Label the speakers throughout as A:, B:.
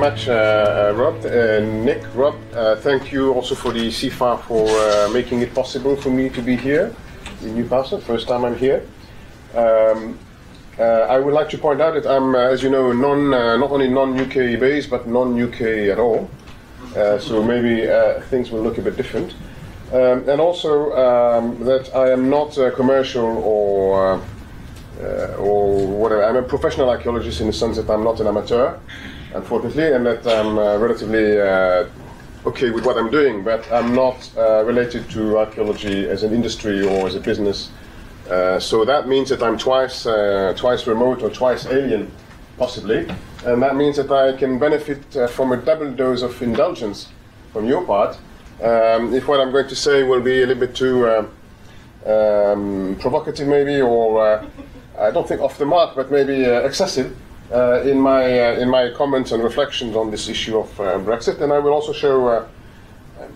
A: much, uh, uh, Rob, uh, Nick, Rob. Uh, thank you also for the CFA for making it possible for me to be here in Newcastle. First time I'm here. Um, I would like to point out that I'm, as you know, non, not only non-UK based, but non-UK at all. So maybe things will look a bit different. Um, and also um, that I am not uh, commercial or uh, or whatever. I'm a professional archaeologist in the sense that I'm not an amateur, unfortunately, and that I'm uh, relatively uh, okay with what I'm doing, but I'm not uh, related to archaeology as an industry or as a business. Uh, so that means that I'm twice, twice remote or twice alien, possibly, and that means that I can benefit from a double dose of indulgence from your part. Um, if what I'm going to say will be a little bit too um, provocative, maybe, or I don't think off the mark, but maybe excessive uh, in my uh, in my comments and reflections on this issue of uh, Brexit, and I will also show. Uh,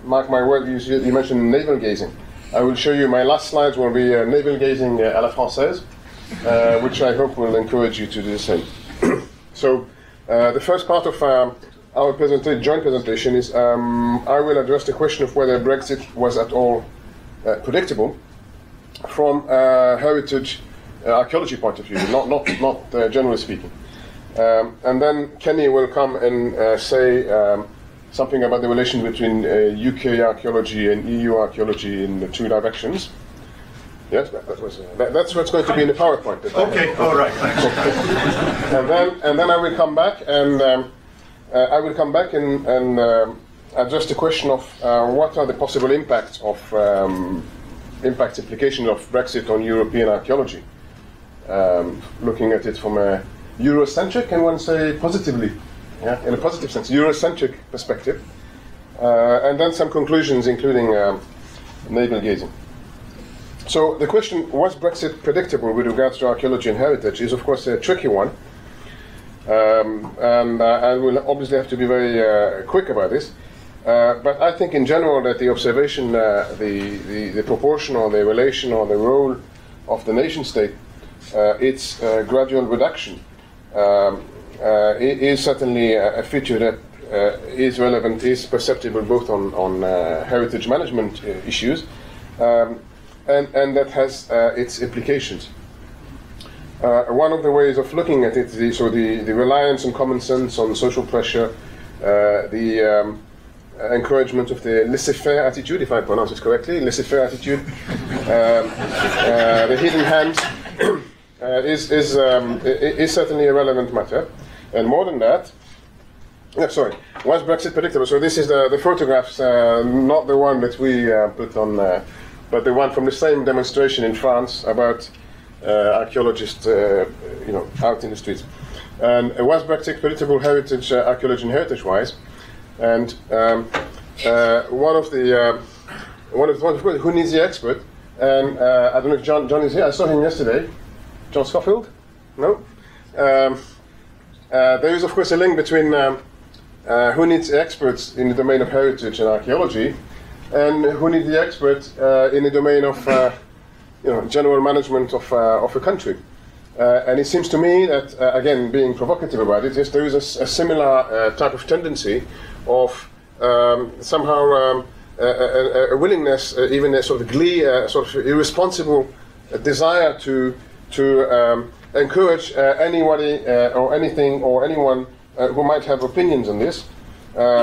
A: mark my word, you, you mentioned navel gazing. I will show you my last slides will be navel gazing à la française, which I hope will encourage you to do the same. so, the first part of um, our presenta- joint presentation is um, I will address the question of whether Brexit was at all uh, predictable from a heritage uh, archaeology point of view, not, not, not uh, generally speaking. Um, and then Kenny will come and uh, say um, something about the relation between uh, UK archaeology and EU archaeology in the two directions. Yes, that, that was, uh, that, that's what's going to be in the PowerPoint. that I have.
B: Okay, all right, thanks.
A: and then and then I will come back and um, uh, I will come back and, and um, address the question of uh, what are the possible impacts of um, impacts implications of Brexit on European archaeology, um, looking at it from a Eurocentric and one say positively, yeah, in a positive sense, Eurocentric perspective, uh, and then some conclusions including um, navel gazing. So the question, was Brexit predictable with regards to archaeology and heritage, is of course a tricky one. Um, and uh, I will obviously have to be very uh, quick about this. Uh, but I think in general that the observation, uh, the, the, the proportion or the relation or the role of the nation state, uh, its gradual reduction, um, uh, is certainly a, feature that uh, is relevant, is perceptible both on, on uh, heritage management uh, issues, um, and, and that has uh, its implications. Uh, one of the ways of looking at it, the, so the, the reliance on common sense, on social pressure, the um, encouragement of the laissez-faire attitude, if I pronounce it correctly, laissez-faire attitude, um, the hidden hand, is, is, um, is certainly a relevant matter. And more than that, yeah, sorry, was Brexit predictable? So this is the, the photographs, uh, not the one that we uh, put on, uh, but the one from the same demonstration in France about uh, archaeologists, uh, you know, out in the streets. And uh, was Brexit predictable heritage, uh, archaeology and heritage-wise? And um, uh, one of the uh, one of the who needs the expert? And uh, I don't know if John John is here. I saw him yesterday. John Schofield? No. Um, uh, there is of course a link between um, uh, who needs experts in the domain of heritage and archaeology, and who needs the expert uh, in the domain of uh, you know, general management of, uh, of a country. And it seems to me that, again, being provocative about it, yes, there is a similar uh, type of tendency of um, somehow um, a, a, a willingness, even a sort of glee, uh, sort of irresponsible desire to, to um, encourage uh, anybody uh, or anything or anyone uh, who might have opinions on this.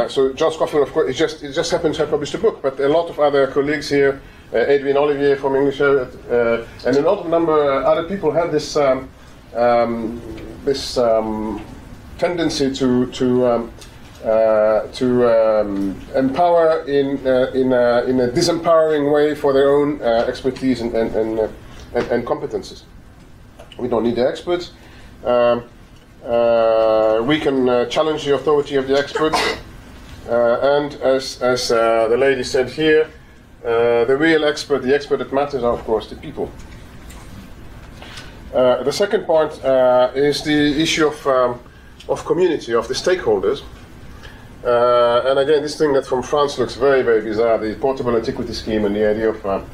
A: So John Schofield, of course, it just it just happens to have published a book, but a lot of other colleagues here, Adrian Olivier from English, and a lot of number uh, other people have this um, um, this um, tendency to to um, uh, to um, empower in uh, in a, in a disempowering way for their own uh, expertise and and, and, and and competences. We don't need the experts. Um, uh, we can uh, challenge the authority of the experts. Uh, and as, as uh, the lady said here, uh, the real expert, the expert that matters, are of course the people. Uh, the second point uh, is the issue of, um, of community, of the stakeholders. Uh, and again, this thing that from France looks very, very bizarre the portable antiquity scheme and the idea of, um,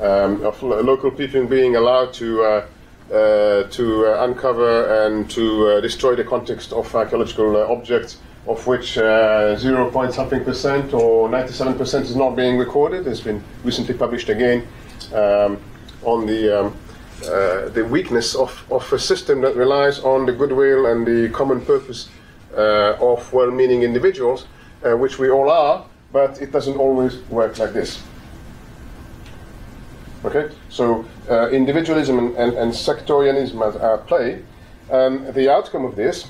A: um, of local people being allowed to, uh, uh, to uh, uncover and to uh, destroy the context of archaeological objects, of which 0. point something percent or 97 percent is not being recorded. It's been recently published again um, on the um, uh, the weakness of, of a system that relies on the goodwill and the common purpose uh, of well meaning individuals, uh, which we all are, but it doesn't always work like this. Okay, so uh, individualism and, and, and, sectarianism at, at play. Um, the outcome of this,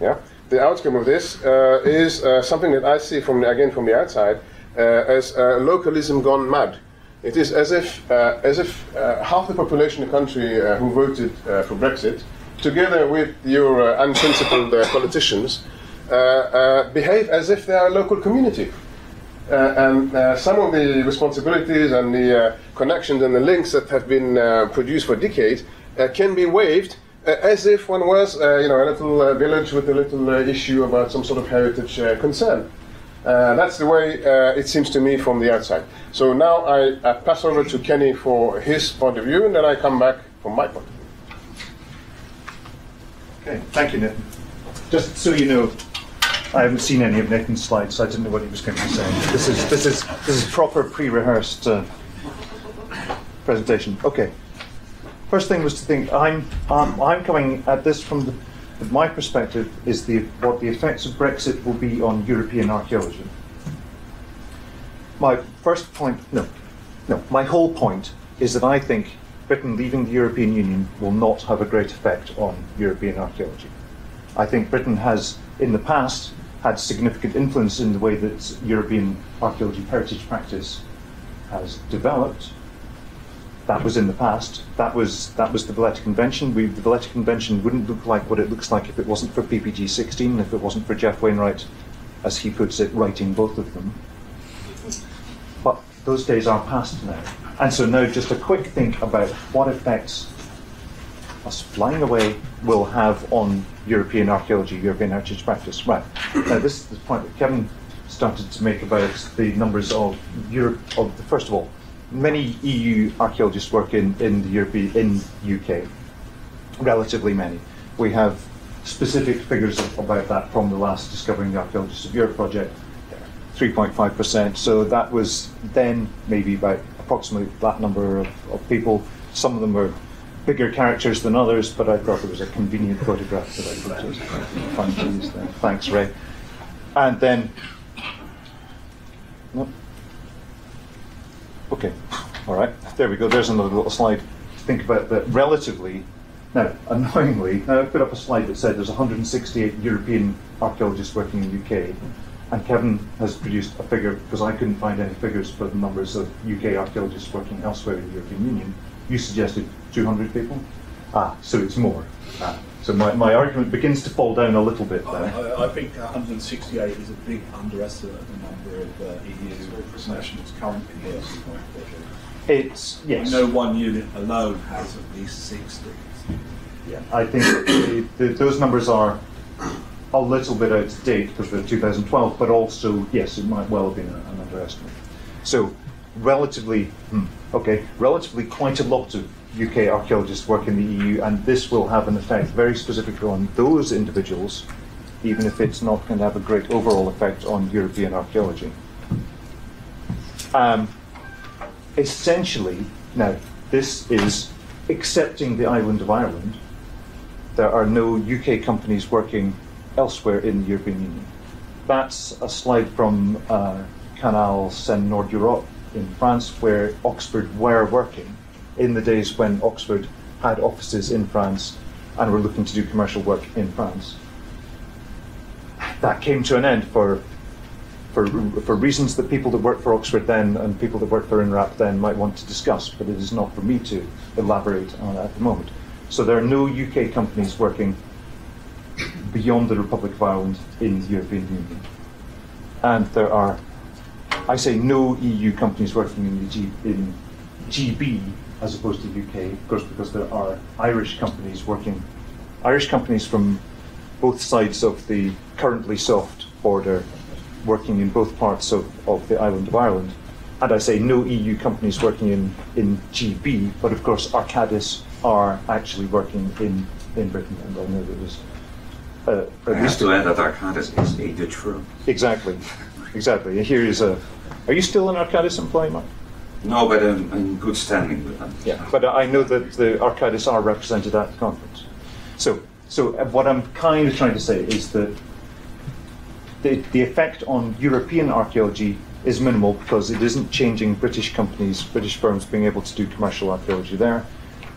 A: yeah, the outcome of this uh, is uh, something that I see from again from the outside as localism gone mad. It is as if, uh, as if uh, half the population in the country uh, who voted uh, for Brexit, together with your uh, unprincipled uh, politicians, behave as if they are a local community. And some of the responsibilities and the uh, connections and the links that have been produced for decades can be waived as if one was, you know, a little village with a little issue about some sort of heritage concern. Uh, that's the way uh, it seems to me from the outside. So now I, I, pass over to Kenny for his point of view, and then I come back from my point of view.
B: Okay, thank you, Nathan. Just so you know, I haven't seen any of Nathan's slides, so I didn't know what he was going to be saying. This is this is this is proper pre-rehearsed uh, presentation. Okay. First thing was to think I'm um, I'm coming at this from the my perspective is the, what the effects of Brexit will be on European archaeology. My first point, no, no, my whole point is that I think Britain leaving the European Union will not have a great effect on European archaeology. I think Britain has, in the past, had significant influence in the way that European archaeology heritage practice has developed, that was in the past. That was that was the Valletta Convention. We, the Valletta Convention wouldn't look like what it looks like if it wasn't for PPG 16, if it wasn't for Jeff Wainwright, as he puts it, writing both of them. But those days are past now. And so now just a quick think about what effects us flying away will have on European archaeology, European heritage practice. Right. Now this is the point that Kevin started to make about the numbers of Europe of the first of all, many EU archaeologists work in, in the European in UK, relatively many. We have specific figures about that from the last Discovering the Archaeologists of Europe project, 3.5%. So that was then maybe about approximately that number of, of people. Some of them were bigger characters than others, but I thought there was a convenient photograph that I could just find to use there. Thanks, Ray. And then, no. Okay, all right, there we go. There's another little slide to think about that relatively. Now, annoyingly, now I put up a slide that said there's 168 European archaeologists working in the UK, and Kevin has produced a figure because I couldn't find any figures for the numbers of UK archaeologists working elsewhere in the European Union. You suggested 200 people? Ah, so it's more. Ah, so my, my argument begins to fall down a little bit there.
C: I, I think 168 is a big underestimate of the number of uh, EU nationals currently here.
B: It's, yes.
C: I know one unit alone has at least 60.
B: Yeah, I think the, the, those numbers are a little bit out of date because they're 2012, but also, yes, it might well have been an underestimate. So, relatively, hmm, okay, relatively quite a lot of UK archaeologists work in the EU, and this will have an effect very specifically on those individuals, even if it's not going to have a great overall effect on European archaeology. Um, essentially, now, this is accepting the island of Ireland. There are no UK companies working elsewhere in the European Union. That's a slide from uh, Canal Seine Nord Europe in France, where Oxford were working in the days when Oxford had offices in France and were looking to do commercial work in France. That came to an end for, for, for reasons that people that worked for Oxford then and people that worked for INRAP then might want to discuss, but it is not for me to elaborate on at the moment. So there are no UK companies working beyond the Republic of Ireland in the European Union. And there are, I say no EU companies working in, the G, in GB as opposed to UK, of course, because there are Irish companies working, Irish companies from both sides of the currently soft border working in both parts of, of the island of Ireland. and I say no EU companies working in, in GB, but of course Arcadis are actually working in, in Britain, and I know that there's uh,
D: I
B: at
D: have
B: least
D: to add that Arcadis is a Dutch firm.
B: exactly, exactly. Here is a. Are you still an Arcadis employee, Mark?
D: No, but I'm in good standing with them.
B: Yeah, but I know that the Arcadis are represented at the conference. So, so uh, what I'm kind of trying to say is that the, the effect on European archaeology is minimal because it isn't changing British companies, British firms being able to do commercial archaeology there.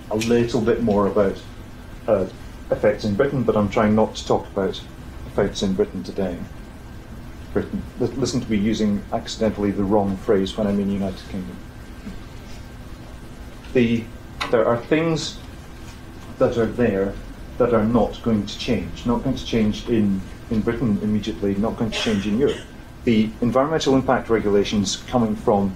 B: A little bit more about uh, effects in Britain, but I'm trying not to talk about effects in Britain today. Britain. Listen to me using accidentally the wrong phrase when I mean United Kingdom the, there are things that are there that are not going to change, not going to change in, in Britain immediately, not going to change in Europe. The environmental impact regulations coming from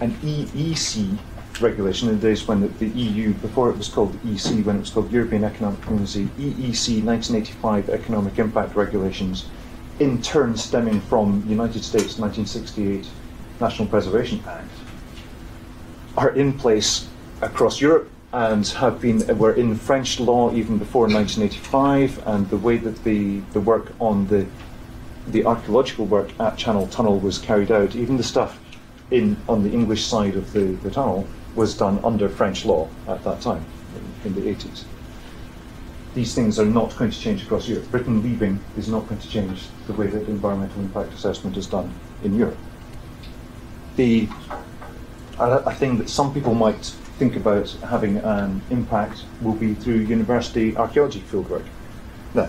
B: an EEC regulation in the days when the, the EU, before it was called the EC, when it was called European Economic Community, EEC 1985 economic impact regulations, in turn stemming from the United States 1968 National Preservation Act, are in place across Europe and have been were in French law even before 1985. And the way that the the work on the the archaeological work at Channel Tunnel was carried out, even the stuff in on the English side of the, the tunnel was done under French law at that time in, in the 80s. These things are not going to change across Europe. Britain leaving is not going to change the way that environmental impact assessment is done in Europe. The a, thing that some people might think about having an impact will be through university archaeology fieldwork. Now,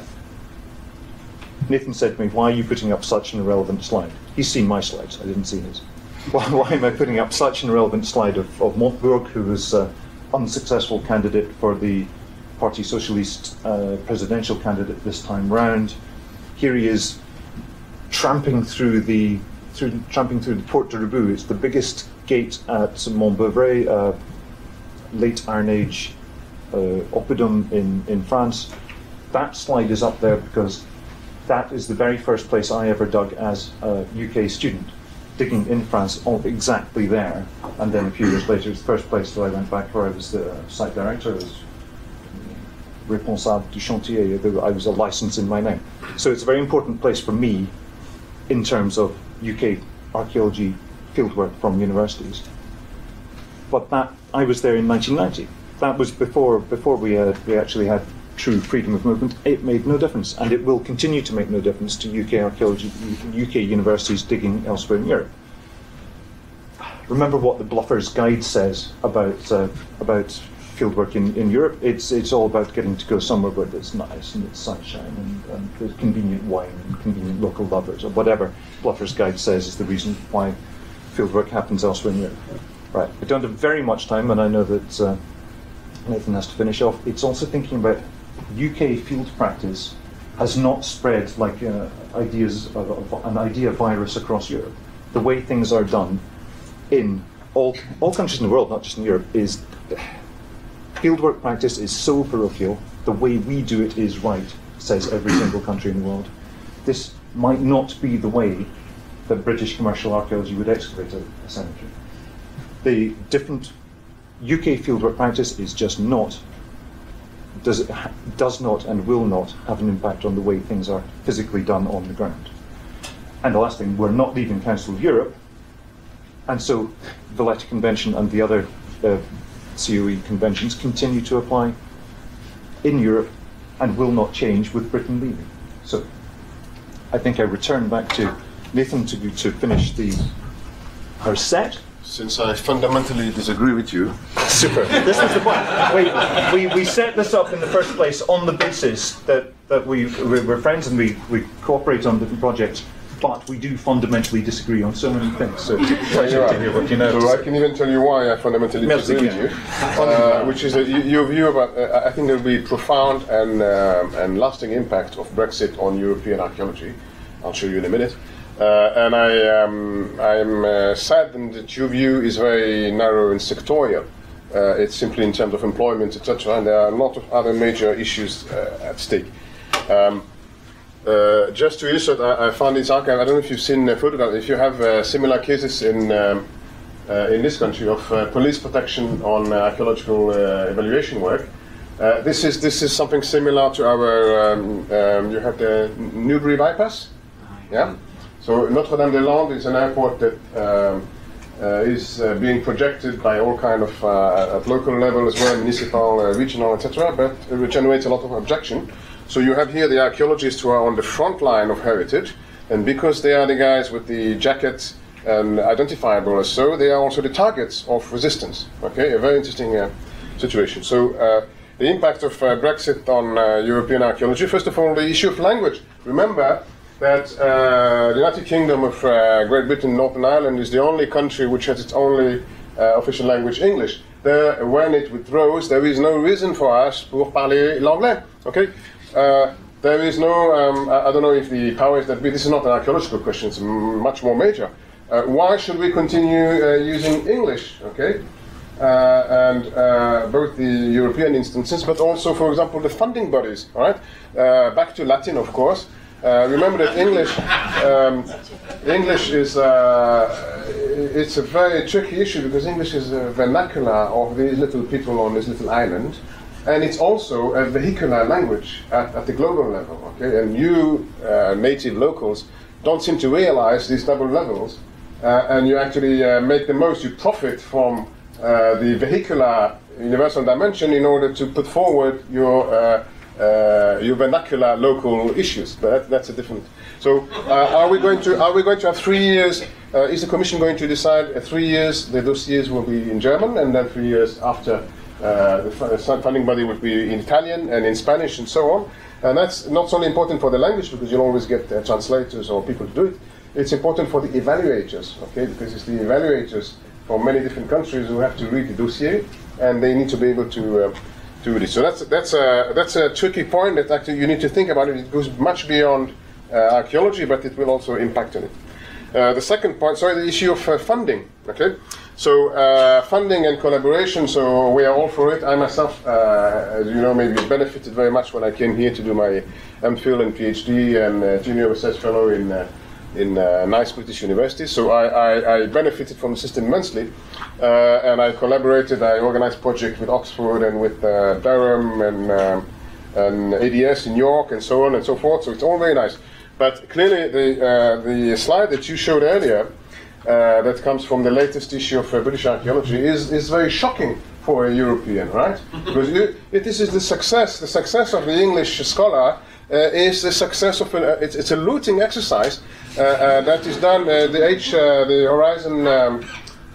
B: Nathan said to me, Why are you putting up such an irrelevant slide? He's seen my slides, I didn't see his. Why, why am I putting up such an irrelevant slide of, of who was an unsuccessful candidate for the Party Socialist uh, presidential candidate this time round? Here he is tramping through the through tramping through the Porte de Rebout. It's the biggest gate at Mont Beuvray, uh, late Iron Age uh, oppidum in, in France. That slide is up there because that is the very first place I ever dug as a UK student, digging in France, exactly there. And then a few years later, the first place that I went back where I was the site director. Was responsable du chantier. I was a license in my name. So it's a very important place for me in terms of UK archaeology fieldwork from universities. But that I was there in 1990. That was before before we had, we actually had true freedom of movement. It made no difference, and it will continue to make no difference to UK archaeology, UK universities digging elsewhere in Europe. Remember what the Bluffers Guide says about uh, about fieldwork in, in Europe. It's it's all about getting to go somewhere where it's nice and it's sunshine and, and there's convenient wine and convenient local lovers or whatever Bluffers Guide says is the reason why fieldwork happens elsewhere in Europe. Right. We don't have very much time, and I know that uh, Nathan has to finish off. It's also thinking about UK field practice has not spread like uh, ideas of, of an idea virus across Europe. The way things are done in all all countries in the world, not just in Europe, is fieldwork practice is so parochial. The way we do it is right, says every single country in the world. This might not be the way that British commercial archaeology would excavate a, a cemetery. The different UK fieldwork practice is just not does does not and will not have an impact on the way things are physically done on the ground. And the last thing, we're not leaving Council of Europe, and so the Valletta Convention and the other uh, COE conventions continue to apply in Europe and will not change with Britain leaving. So I think I return back to Nathan to, to finish the our set.
A: Since I fundamentally disagree with you,
B: Super. This was the point. We, we, we set this up in the first place on the basis that, that we, we're friends and we, we cooperate on different projects, but we do fundamentally disagree on so many things. So pleasure to hear what you know.
A: So I can even tell you why I fundamentally
B: Merci
A: disagree with you, uh, which is that your view about. Uh, I think there will be profound and um, and lasting impact of Brexit on European archaeology. I'll show you in a minute. Uh, and I um, I'm uh, saddened that your view is very narrow and sectorial. Uh, it's simply in terms of employment, etc. And there are a lot of other major issues uh, at stake. Um, uh, just to illustrate, I, I found this archive. I don't know if you've seen a photograph. If you have uh, similar cases in um, uh, in this country of uh, police protection on uh, archaeological uh, evaluation work, uh, this is this is something similar to our. Um, um, you have the Newbury bypass, yeah. So Notre Dame des Landes is an airport that um, uh, is uh, being projected by all kind of uh, at local level as well, municipal, uh, regional, etc. But it generates a lot of objection. So you have here the archaeologists who are on the front line of heritage, and because they are the guys with the jackets and identifiable as so, they are also the targets of resistance. Okay, a very interesting uh, situation. So. Uh, the impact of Brexit on European archaeology. First of all, the issue of language. Remember that uh, the United Kingdom of uh, Great Britain, Northern Ireland, is the only country which has its only uh, official language, English. There, when it withdraws, there is no reason for us pour parler l'anglais. Okay. Uh, there is no. Um, I, I don't know if the powers that be. This is not an archaeological question. It's much more major. Uh, why should we continue uh, using English? Okay. And both the European instances, but also, for example, the funding bodies. All right, back to Latin, of course. Uh, remember that English, um, English is uh, it's a very tricky issue because English is a vernacular of these little people on this little island, and it's also a vehicular language at, at the global level. Okay, and you uh, native locals don't seem to realize these double levels, uh, and you actually uh, make the most. You profit from uh, the vehicular universal dimension in order to put forward your uh, uh, your vernacular local issues. But that, that's a different. So, uh, are we going to are we going to have three years? Uh, is the Commission going to decide uh, three years? The dossiers will be in German, and then three years after. Uh, the funding body would be in Italian and in Spanish and so on. And that's not only important for the language because you'll always get uh, translators or people to do it. It's important for the evaluators, okay? Because it's the evaluators from many different countries who have to read the dossier and they need to be able to uh, this. So that's that's a that's a tricky point that actually you need to think about it. It goes much beyond uh, archaeology, but it will also impact on it. Uh, the second point, sorry, the issue of uh, funding. Okay, so uh, funding and collaboration. So we are all for it. I myself, uh, as you know, maybe benefited very much when I came here to do my MPhil and PhD and uh, junior research fellow in. In uh, nice British universities, so I, I, I benefited from the system immensely, uh, and I collaborated. I organized projects with Oxford and with uh, Durham and um, and ADS in York and so on and so forth. So it's all very nice. But clearly, the uh, the slide that you showed earlier, uh, that comes from the latest issue of British Archaeology, is is very shocking for a European, right? because you, it, this is the success, the success of the English scholar. Uh, is the success of an, uh, it's, it's a looting exercise that is done uh, the H uh, the Horizon um,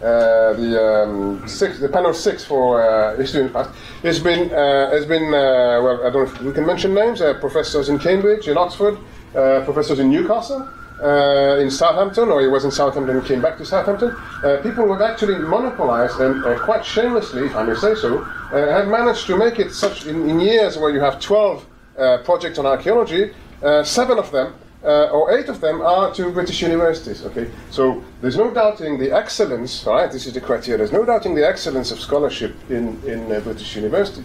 A: uh, the um, six, the panel six for uh, history in the past has been uh, has been uh, well I don't know if we can mention names uh, professors in Cambridge in Oxford uh, professors in Newcastle uh, in Southampton or he was in Southampton and came back to Southampton. Uh, people who have actually monopolized and uh, quite shamelessly if I may say so uh, have managed to make it such in, in years where you have 12 uh, projects on archaeology uh, seven of them uh, or eight of them are to British universities. Okay, so there's no doubting the excellence. Right, this is the criteria. There's no doubting the excellence of scholarship in in uh, British university.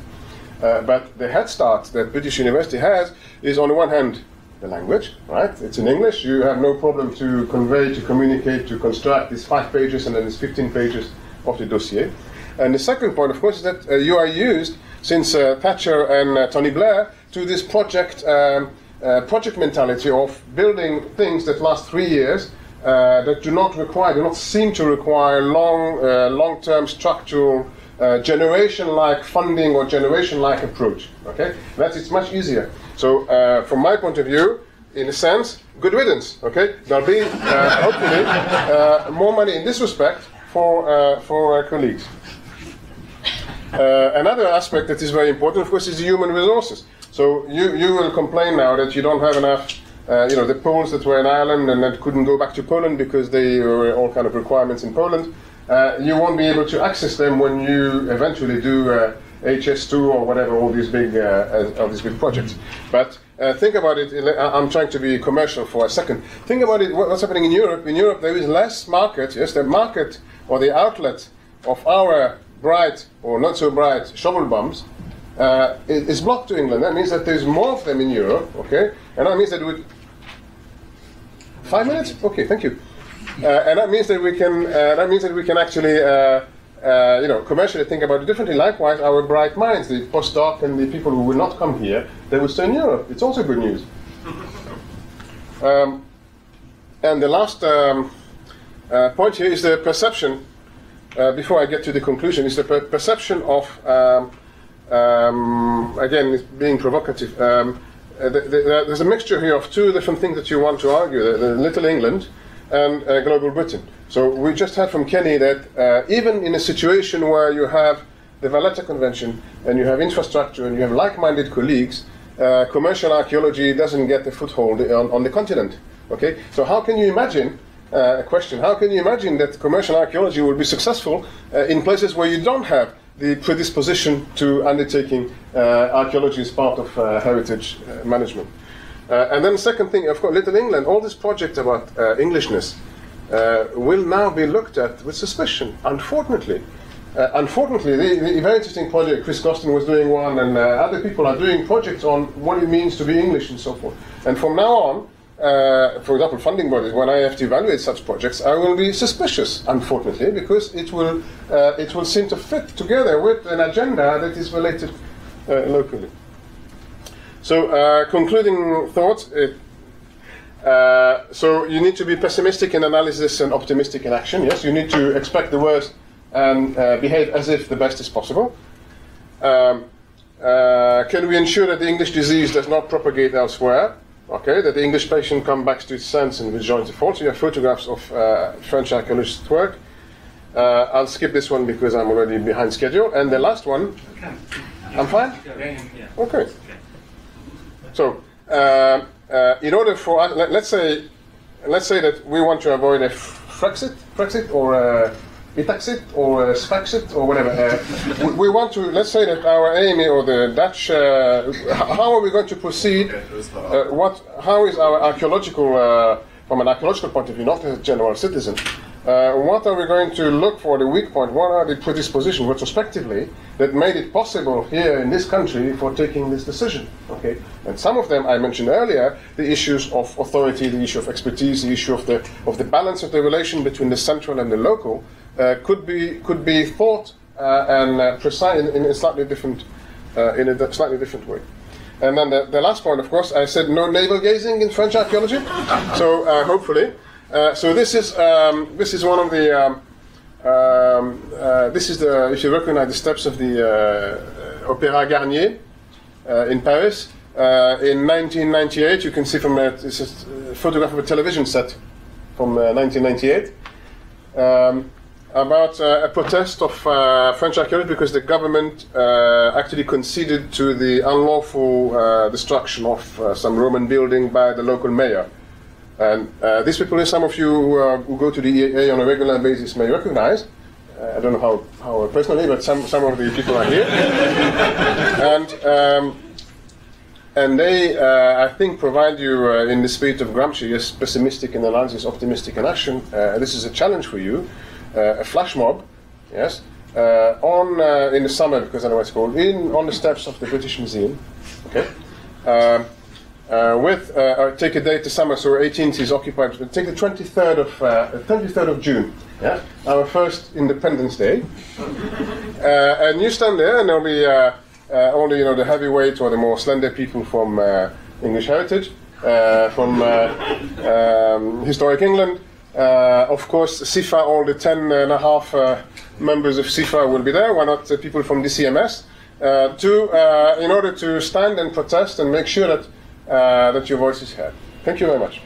A: Uh, but the head start that British university has is on the one hand the language. Right, it's in English. You have no problem to convey, to communicate, to construct these five pages and then these 15 pages of the dossier. And the second point, of course, is that uh, you are used since uh, Thatcher and uh, Tony Blair to this project. Um, uh, project mentality of building things that last three years uh, that do not require, do not seem to require long, uh, long-term structural, uh, generation-like funding or generation-like approach. Okay, that it's much easier. So, uh, from my point of view, in a sense, good riddance. Okay, there'll be uh, hopefully more money in this respect for for colleagues. Another aspect that is very important, of course, is the human resources. So you, you will complain now that you don't have enough, uh, you know, the Poles that were in Ireland and that couldn't go back to Poland because they were all kind of requirements in Poland. Uh, you won't be able to access them when you eventually do uh, HS2 or whatever, all these big, uh, all these big projects. But uh, think about it. I'm trying to be commercial for a second. Think about it. What's happening in Europe? In Europe, there is less market. Yes, the market or the outlet of our bright or not so bright shovel bums uh, is blocked to England. That means that there's more of them in Europe, okay? And that means that we. Five minutes? Okay, thank you. Uh, and that means that we can. Uh, that means that we can actually, uh, uh, you know, commercially think about it differently. Likewise, our bright minds, the postdoc and the people who will not come here, they will stay in Europe. It's also good news. Um, and the last um, uh, point here is the perception. Before I get to the conclusion, is the per- perception of um, um, again being provocative. Um, uh, the, the, there's a mixture here of two different things that you want to argue: the, the Little England and uh, Global Britain. So we just heard from Kenny that uh, even in a situation where you have the Valletta Convention and you have infrastructure and you have like-minded colleagues, uh, commercial archaeology doesn't get a foothold on, on the continent. Okay, so how can you imagine? Uh, a question: How can you imagine that commercial archaeology will be successful in places where you don't have the predisposition to undertaking uh, archaeology as part of uh, heritage uh, management? And then the second thing, of course, Little England, all this project about Englishness will now be looked at with suspicion, unfortunately. Uh, unfortunately, the, the very interesting project, Chris Gosden was doing one, and uh, other people are doing projects on what it means to be English and so forth. And from now on, uh, for example, funding bodies, when I have to evaluate such projects, I will be suspicious, unfortunately, because it will, uh, it will seem to fit together with an agenda that is related uh, locally. So, uh, concluding thoughts. It, uh, so you need to be pessimistic in analysis and optimistic in action. Yes, you need to expect the worst and behave as if the best is possible. Um, can we ensure that the English disease does not propagate elsewhere? Okay, that the English patient comes back to its sense and rejoins the fault. So you have photographs of uh, French archaeologists' work. Uh, I'll skip this one because I'm already behind schedule. And the last one, I'm fine. Okay. So, uh, uh, in order for us, let, us say, let's say that we want to avoid a Frexit, Frexit, or a Itaxit, or a Spaxit, or whatever. Uh, we, we, want to, let's say that our aim or the Dutch, uh, how are we going to proceed? Uh, what, how is our archaeological, uh, from an archaeological point of view, not as a general citizen, uh, what are we going to look for the weak point? What are the predispositions retrospectively that made it possible here in this country for taking this decision? Okay, and some of them I mentioned earlier: the issues of authority, the issue of expertise, the issue of the of the balance of the relation between the central and the local uh, could be could be thought uh, and uh, precise in, in, a slightly different uh, in a slightly different way. And then the, the, last point, of course, I said no navel gazing in French archaeology. so uh, hopefully. Uh, so this is um, this is one of the um, um, uh, this is the if you recognize the steps of the uh, Opéra Garnier uh, in Paris uh, in 1998. You can see from a, this is a photograph of a television set from 1998 about a protest of French archaeologists because the government actually conceded to the unlawful destruction of some Roman building by the local mayor. And uh, these people, some of you who, uh, who, go to the EA on a regular basis may recognize. Uh, I don't know how, how personally, but some, some of the people are here. and, um, and they, uh, I think, provide you, uh, in the spirit of Gramsci, yes, pessimistic in analysis, optimistic in action. Uh, this is a challenge for you, a flash mob, yes, on, in the summer, because I know it's called, in, on the steps of the British Museum. Okay? Um, uh, with uh, uh, take a date this summer, so 18th is occupied. But take the 23rd of 23rd of June. Yeah, our first Independence Day. and you stand there, and be only you know the heavyweight or the more slender people from English heritage, from um, historic England. Uh, of course, CIFA, all the 10 and a half uh, members of CIFA will be there. Why not uh, people from DCMS? CMS? to, in order to stand and protest and make sure that uh, that your voice is heard. Thank you very much.